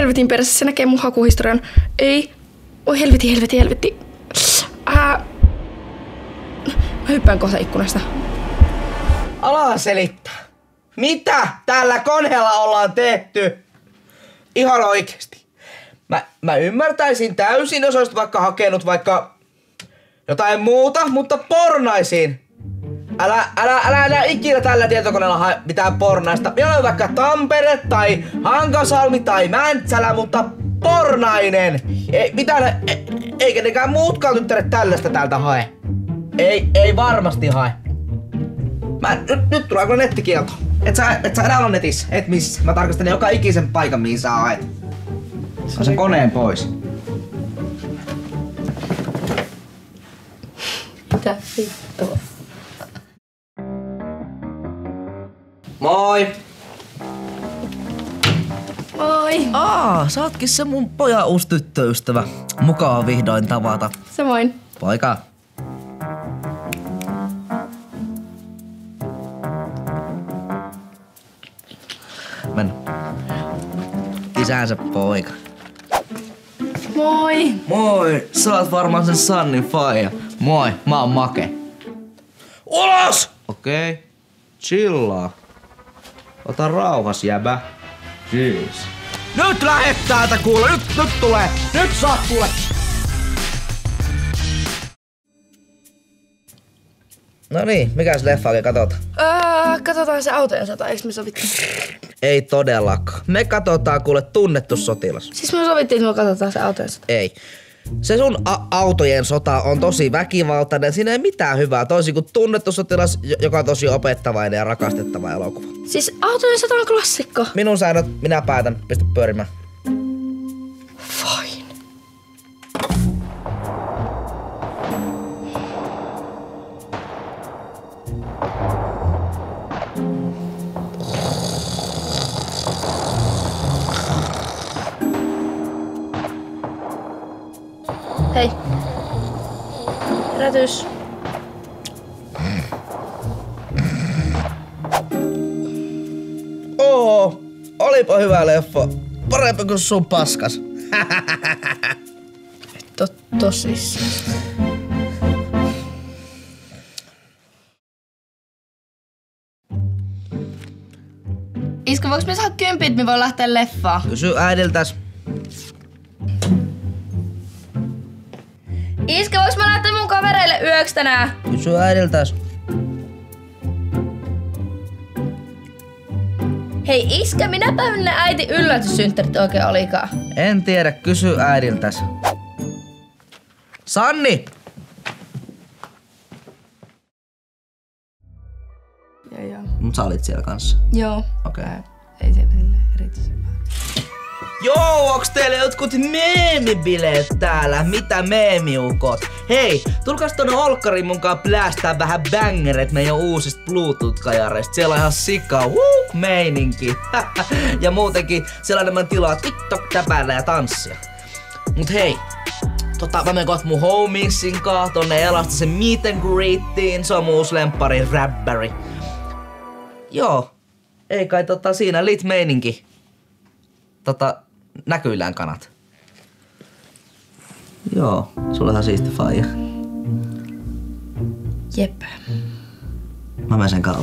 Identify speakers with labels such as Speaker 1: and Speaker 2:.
Speaker 1: helvetin perässä, se näkee mun hakuhistorian. Ei. Oi helveti, helveti, helveti. Ää... Mä hyppään kohta ikkunasta.
Speaker 2: Ala selittää. Mitä tällä koneella ollaan tehty? Ihan oikeesti. Mä, mä ymmärtäisin täysin, jos olisit vaikka hakenut vaikka jotain muuta, mutta pornaisiin. Älä, älä, älä, älä ikinä tällä tietokoneella hae mitään pornaista. Minä olen vaikka Tampere tai Hankasalmi tai Mäntsälä, mutta pornainen. Ei, mitä ne, e, eikä nekään muutkaan tyttäret tällaista täältä hae. Ei, ei varmasti hae. Mä, nyt, nyt tulee kyllä nettikielto. Et sä, et sä enää olla netissä, et missä. Mä tarkastelen joka ikisen paikan, mihin sä haet. Saa sen koneen pois.
Speaker 1: Mitä vittua?
Speaker 2: Moi!
Speaker 1: Moi.
Speaker 3: Aa, sä ootkin se mun pojan uusi tyttöystävä. Mukava vihdoin tavata.
Speaker 1: Samoin.
Speaker 3: Poika. Mennä. Isänsä poika.
Speaker 1: Moi.
Speaker 3: Moi, sä oot varmaan sen Sannin faija. Moi, mä oon Make. Ulos! Okei, okay. chillaa. Ota rauhas jäbä. Jeez.
Speaker 2: Nyt lähet täältä kuule, nyt, nyt tulee! Nyt saat kuule!
Speaker 3: No niin, mikäs leffa oikein katsotaan?
Speaker 1: Öö, katsotaan se autojen sota, eikö me sovittu?
Speaker 3: Ei todellakaan. Me katsotaan kuule tunnettu sotilas.
Speaker 1: Siis me sovittiin, että me katsotaan se autojen sota.
Speaker 3: Ei. Se sun a- autojen sota on tosi väkivaltainen. Siinä ei mitään hyvää. Toisin kuin tunnettu sotilas, joka on tosi opettavainen ja rakastettava elokuva.
Speaker 1: Siis autojen sota on klassikko.
Speaker 3: Minun säännöt, minä päätän. Pistä pyörimään.
Speaker 1: Hei. Herätys.
Speaker 3: Oo, olipa hyvä leffa. Parempi kuin sun paskas.
Speaker 1: To, tosissaan. Iska, voiko me saada kympit, me voi lähteä leffaan?
Speaker 3: Kysy äidiltäs.
Speaker 1: Iska, voiko mä lähteä mun kavereille yöksi tänään?
Speaker 3: Kysy äidiltäs.
Speaker 1: Hei Iska, minä päivänä äiti yllätyssynttärit oikein olikaan?
Speaker 3: En tiedä, kysy äidiltäs. Sanni!
Speaker 1: Joo, joo.
Speaker 3: Mut sä olit siellä kanssa.
Speaker 1: Joo.
Speaker 3: Okei. Okay.
Speaker 1: Ei siellä silleen erityisen
Speaker 3: Joo, onks teille jotkut meemibileet täällä? Mitä meemiukot? Hei, tulkaas tonne Olkkarin mukaan plästää vähän bangeret meidän uusista Bluetooth-kajareista. Siellä on ihan sika, wuu, meininki. ja muutenkin siellä on enemmän tilaa TikTok täpäillä ja tanssia. Mut hei, tota, mä menen kohta mun homiesin kaa tonne elastisen meet and greetiin. Se on mun uusi lemppari, Rabberi. Joo, ei kai tota siinä lit meininki tota, näkyillään kanat. Joo, sulla on siisti faija.
Speaker 1: Jep.
Speaker 3: Mä menen sen kanssa